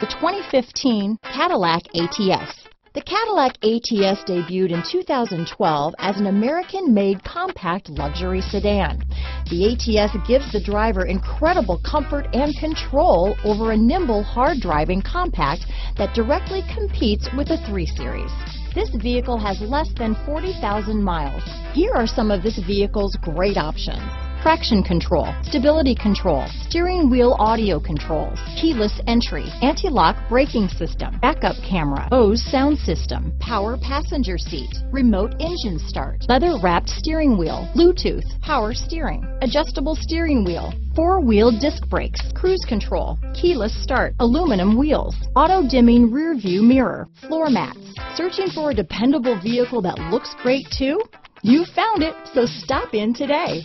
The 2015 Cadillac ATS. The Cadillac ATS debuted in 2012 as an American-made compact luxury sedan. The ATS gives the driver incredible comfort and control over a nimble, hard-driving compact that directly competes with the 3 Series. This vehicle has less than 40,000 miles. Here are some of this vehicle's great options traction control, stability control, steering wheel audio controls, keyless entry, anti-lock braking system, backup camera, Bose sound system, power passenger seat, remote engine start, leather wrapped steering wheel, Bluetooth, power steering, adjustable steering wheel, four-wheel disc brakes, cruise control, keyless start, aluminum wheels, auto-dimming rear view mirror, floor mats. Searching for a dependable vehicle that looks great too? You found it, so stop in today.